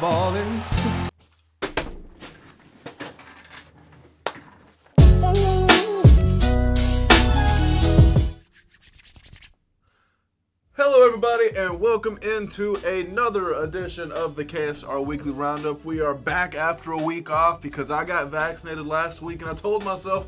ball is tipped. Hello, everybody, and welcome into another edition of the KSR Weekly Roundup. We are back after a week off because I got vaccinated last week, and I told myself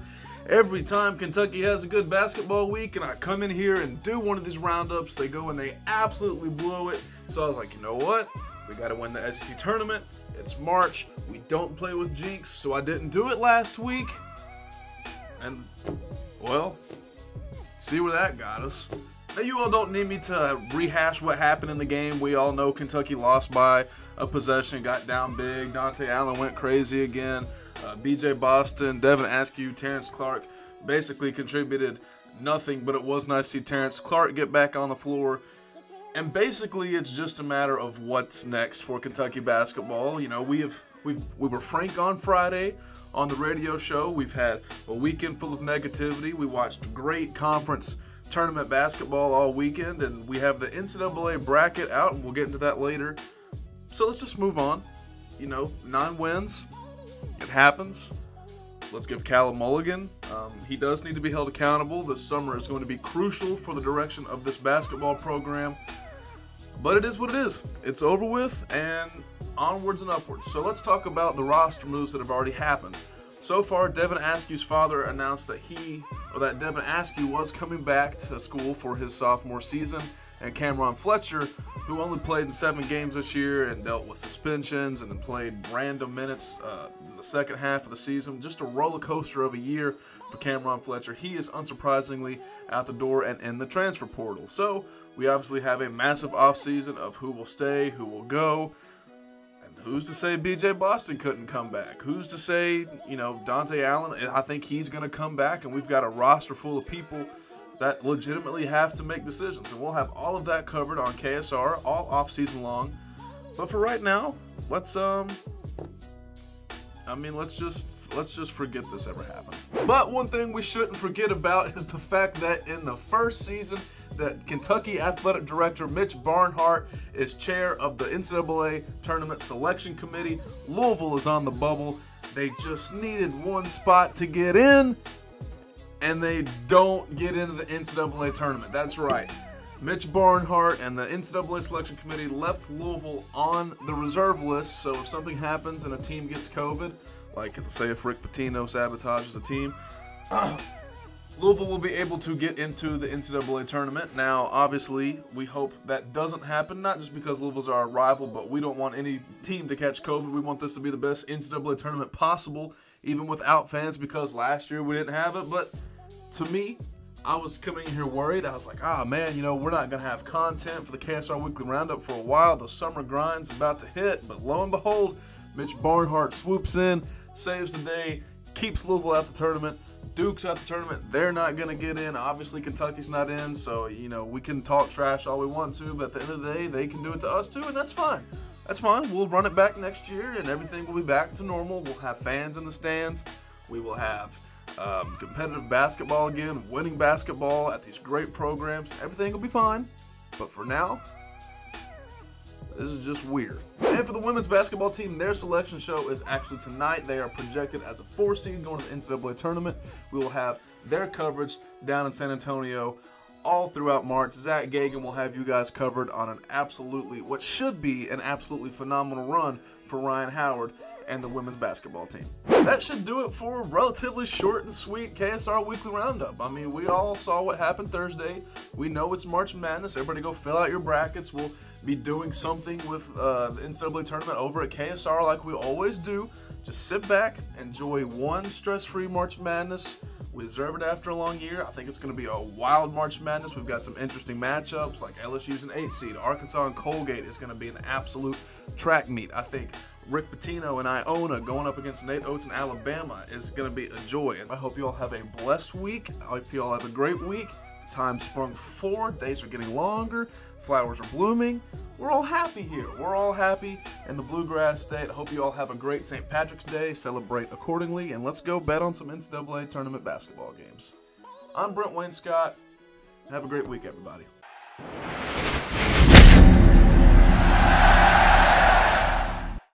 every time Kentucky has a good basketball week and I come in here and do one of these roundups, they go and they absolutely blow it. So I was like, you know what? We got to win the SEC tournament. It's March. We don't play with Jinx, so I didn't do it last week. And, well, see where that got us. Now, you all don't need me to rehash what happened in the game. We all know Kentucky lost by a possession, got down big. Dontaie Allen went crazy again. Uh, BJ Boston, Devin Askew, Terrence Clarke basically contributed nothing, but it was nice to see Terrence Clarke get back on the floor. And basically, it's just a matter of what's next for Kentucky basketball. You know, we have we we were frank on Friday on the radio show. We've had a weekend full of negativity. We watched great conference tournament basketball all weekend, and we have the NCAA bracket out, and we'll get into that later. So let's just move on. You know, nine wins, it happens. Let's give Cal mulligan. Um, he does need to be held accountable. This summer is going to be crucial for the direction of this basketball program. But it is what it is. It's over with and onwards and upwards. So let's talk about the roster moves that have already happened. So far, Devin Askew's father announced that he, or that Devin Askew was coming back to school for his sophomore season, and Cam'Ron Fletcher, who only played in seven games this year and dealt with suspensions and then played random minutes uh, the second half of the season, just a roller coaster of a year for Cam'Ron Fletcher. He is unsurprisingly out the door and in the transfer portal. So we obviously have a massive offseason of who will stay, who will go. And Who's to say BJ Boston couldn't come back? Who's to say, you know, Dontaie Allen? I think he's going to come back, and we've got a roster full of people that legitimately have to make decisions. And we'll have all of that covered on KSR all off season long. But for right now, let's um I mean, let's just let's just forget this ever happened. But one thing we shouldn't forget about is the fact that in the first season that Kentucky Athletic Director Mitch Barnhart is chair of the NCAA Tournament Selection Committee. Louisville is on the bubble. They just needed one spot to get in, and they don't get into the NCAA tournament. That's right. Mitch Barnhart and the NCAA Selection Committee left Louisville on the reserve list, so if something happens and a team gets COVID, like say if Rick Pitino sabotages a team, Louisville will be able to get into the NCAA tournament. Now, obviously, we hope that doesn't happen, not just because Louisville's our rival, but we don't want any team to catch COVID. We want this to be the best NCAA tournament possible, even without fans, because last year we didn't have it. But to me, I was coming in here worried. I was like, ah, man, you know, we're not going to have content for the KSR Weekly Roundup for a while. The summer grind's about to hit. But lo and behold, Mitch Barnhart swoops in, saves the day, keeps Louisville out the tournament. Duke's out the tournament. They're not going to get in. Obviously, Kentucky's not in. So, you know, we can talk trash all we want to, but at the end of the day, they can do it to us too, and that's fine. That's fine. We'll run it back next year, and everything will be back to normal. We'll have fans in the stands. We will have um, competitive basketball again, winning basketball at these great programs. Everything will be fine. But for now, this is just weird. And for the women's basketball team, their selection show is actually tonight. They are projected as a four seed going to the NCAA tournament. We will have their coverage down in San Antonio all throughout March. Zack Geoghegan will have you guys covered on an absolutely, what should be an absolutely phenomenal run for Rhyne Howard and the women's basketball team. That should do it for a relatively short and sweet KSR Weekly Roundup. I mean, we all saw what happened Thursday. We know it's March Madness. Everybody go fill out your brackets. We'll be doing something with uh, the NCAA tournament over at KSR like we always do. Just sit back, enjoy one stress-free March Madness. We deserve it after a long year. I think it's going to be a wild March Madness. We've got some interesting matchups like LSU's an 8 seed. Arkansas and Colgate is going to be an absolute track meet. I think Rick Pitino and Iona going up against Nate Oats in Alabama is going to be a joy. And I hope you all have a blessed week. I hope you all have a great week. Time sprung forward, days are getting longer, flowers are blooming. We're all happy here. We're all happy in the Bluegrass State. I hope you all have a great St. Patrick's Day, celebrate accordingly, and let's go bet on some NCAA tournament basketball games. I'm Brent Wayne Scott. Have a great week, everybody.